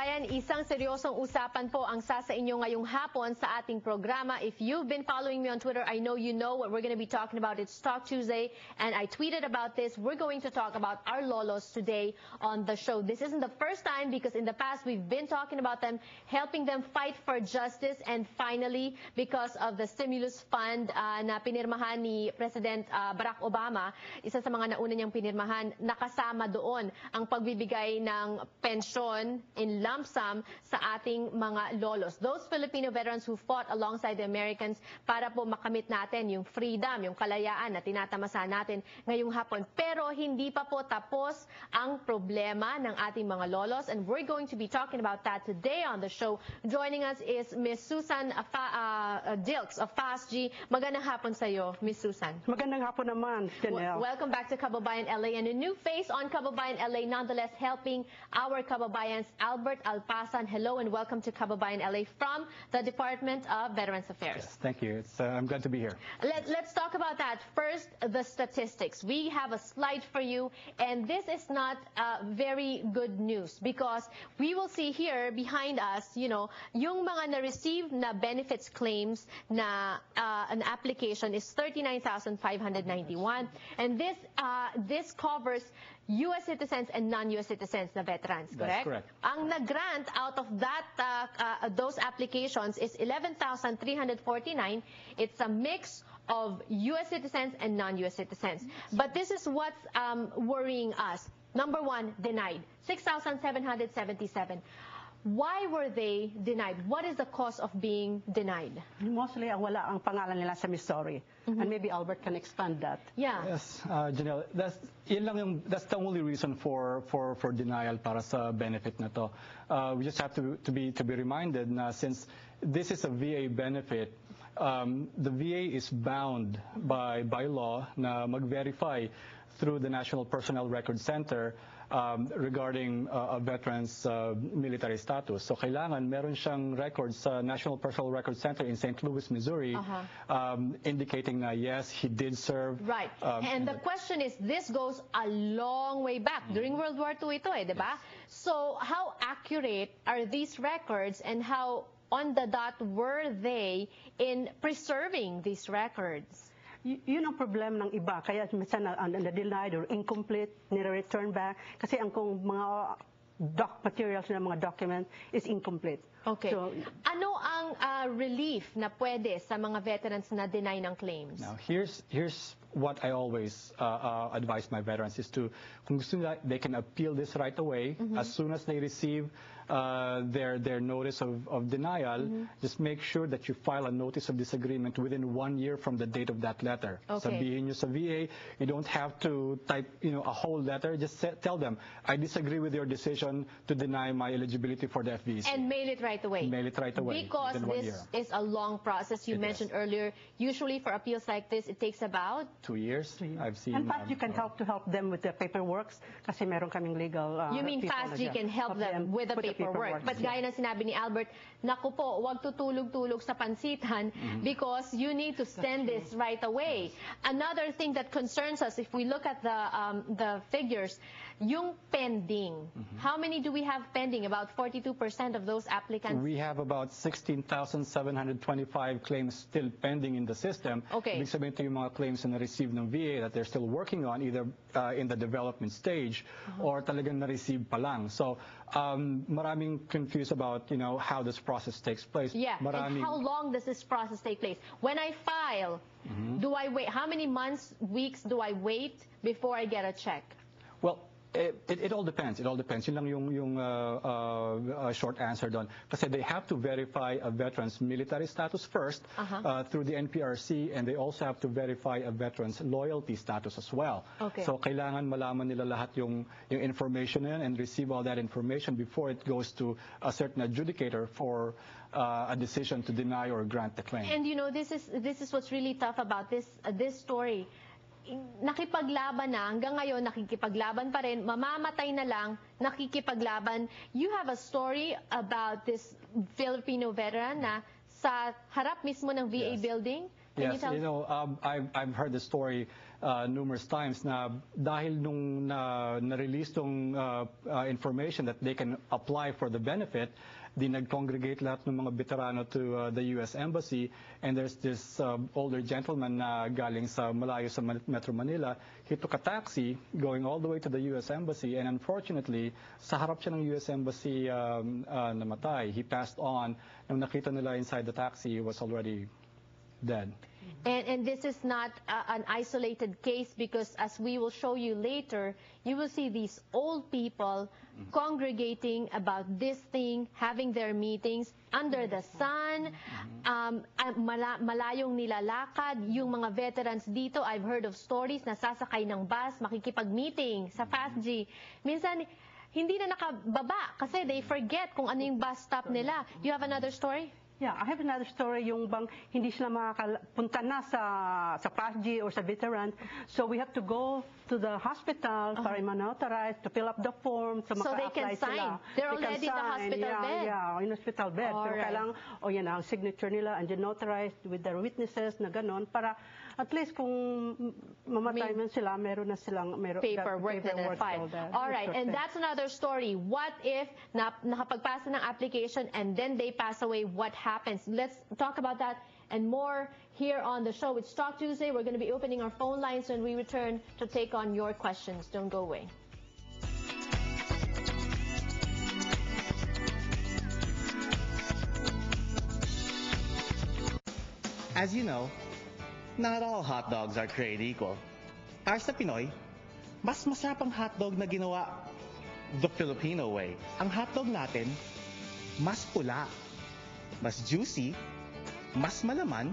kababayan, isang seryosong usapan po ang sa sa inyo ngayong hapon sa ating programa. If you've been following me on Twitter, I know you know what we're going to be talking about. It's Talk Tuesday, and I tweeted about this. We're going to talk about our lolos today on the show. This isn't the first time because in the past we've been talking about them, helping them fight for justice, and finally, because of the stimulus fund uh, na pinirmahan ni President uh, Barack Obama, isa sa mga nauna niyang pinirmahan, nakasama doon ang pagbibigay ng pensyon in lump sum sa ating mga lolos. Those Filipino veterans who fought alongside the Americans para po makamit natin yung freedom, yung kalayaan na tinatamasa natin ngayong hapon. Pero hindi pa po tapos ang problema ng ating mga lolos and we're going to be talking about that today on the show. Joining us is Miss Susan uh, uh, Dilks of FASG. Magandang hapon sa iyo, Miss Susan. Magandang hapon naman, Janelle. Welcome back to Kababayan LA and a new face on Kababayan LA nonetheless helping our Kababayans Albert Alpasan. Hello and welcome to Kababayan LA from the Department of Veterans Affairs. Yes, thank you. It's, uh, I'm glad to be here. Let, let's talk about that. First, the statistics. We have a slide for you, and this is not uh, very good news because we will see here behind us, you know, yung mga na-receive na benefits claims na uh, an application is 39,591, and this uh, this covers U.S. citizens and non-U.S. citizens na veterans, correct? That's correct. Ang nag-grant out of that uh, uh, those applications is 11,349. It's a mix of U.S. citizens and non-U.S. citizens. But this is what's um, worrying us. Number one, denied. 6,777. Why were they denied? What is the cause of being denied? Mostly, ang wala ang pangalan nila sa Missouri. And maybe Albert can expand that. Yeah. Yes, uh, Jannelle, that's, yun lang yung, that's the only reason for, for, for denial para sa benefit na to. Uh, we just have to, to, be, to be reminded na since this is a VA benefit, um, the VA is bound by, by law na mag-verify through the National Personnel Record Center um, regarding uh, a veteran's uh, military status. So kailangan meron siyang record sa National Personnel Record Center in St. Louis, Missouri, Uh-huh. um, indicating na yes, he did serve. Right. um, and the question is, this goes a long way back. During World War II ito eh, di ba? So, how accurate are these records and how on the dot were they in preserving these records? Yun ang problem ng iba. Kaya minsan na, na, na-denied or incomplete, nire-return back. Kasi ang kung mga doc materials na mga document is incomplete. Okay. So, ano ang ah, relief na pwede sa mga veterans na deny ng claims? Now, here's here's what I always uh, uh, advise my veterans is to, kung gusto nila, they can appeal this right away Mm-hmm. as soon as they receive uh, their their notice of, of denial. Mm-hmm. Just make sure that you file a notice of disagreement within one year from the date of that letter. Okay. Sabihin nyo sa VA, you don't have to type you know a whole letter. Just say, tell them I disagree with your decision to deny my eligibility for the FVC. And mail it right away. Mail it right away, Because this year. is a long process. You It is. mentioned earlier, usually for appeals like this, it takes about Two years. I've seen. and fact, um, you can help to help them with the paperwork kasi meron kaming legal uh, You mean people FASG can help them with the paperwork. But gaya ng sinabi ni Albert, naku po, wag tutulog-tulog sa pansitan Mm-hmm. because you need to send this right away. Another thing that concerns us, if we look at the um, the figures, yung pending. Mm-hmm. How many do we have pending? About 42% of those applicants. We have about 16,725 claims still pending in the system. Okay. Ibig sabihin ito yung mga claims na na-receive ng VA that they're still working on either uh, in the development stage Uh-huh. or talagang na-receive pa lang. So um, maraming confused about you know how this process takes place. Yeah, and Maraming, how long does this process take place? When I file, Mm-hmm. do I wait? How many months, weeks do I wait before I get a check? Well, it, all depends. It all depends. Yun lang yung, yung uh, uh, uh, short answer doon. Kasi they have to verify a veteran's military status first Uh-huh. uh, through the NPRC and they also have to verify a veteran's loyalty status as well. Okay. So kailangan malaman nila lahat yung, yung information na yun and receive all that information before it goes to a certain adjudicator for uh, a decision to deny or grant the claim. And you know, this is this is what's really tough about this uh, this story. Nakipaglaban na, hanggang ngayon nakikipaglaban pa rin, mamamatay na lang, nakikipaglaban. You have a story about this Filipino veteran na sa harap mismo ng VA Yes. building. Can you Yes, tell you know, um, I've, I've heard the story uh, numerous times na dahil nung na, na-release tong uh, uh, information that they can apply for the benefit, di nag-congregate lahat ng mga veterano to uh, the U.S. Embassy and there's this uh, older gentleman na galing sa malayo sa Metro Manila. He took a taxi going all the way to the U.S. Embassy and unfortunately, sa harap siya ng U.S. Embassy um, uh, namatay. He passed on. Nung nakita nila inside the taxi, he was already dead. And, and this is not uh, an isolated case because as we will show you later, you will see these old people congregating about this thing, having their meetings under the sun, um, ah, mala- malayong nilalakad. Yung mga veterans dito, I've heard of stories na sasakay ng bus, makikipag-meeting sa FASG. Minsan, hindi na nakababa kasi they forget kung ano yung bus stop nila. You have another story? Yeah, I have another story yung bang hindi sila makakapunta na sa sa PASG or sa veteran. So we have to go to the hospital para i-authorize to fill up the form so, Uh-huh. So they can maka-apply sila. sign. They're They already in the sign. hospital yeah, bed. Yeah, in hospital bed. Pero Alright. kailangan, o yan ang signature nila and then notarized with their witnesses na ganon para at least kung mamatay May- man sila, meron na silang meron, paperwork that, na file. all. All right, and That's that's another story. What if na, nakapagpasa ng application and then they pass away? What happens? Let's talk about that and more here on the show. It's Talk Tuesday. We're going to be opening our phone lines when we return to take on your questions. Don't go away. As you know, not all hot dogs are created equal. Para sa Pinoy, mas masarap ang hotdog na ginawa the Filipino way. Ang hotdog natin, mas pula, mas juicy, mas malaman,